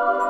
Bye.